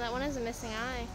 that one has a missing eye.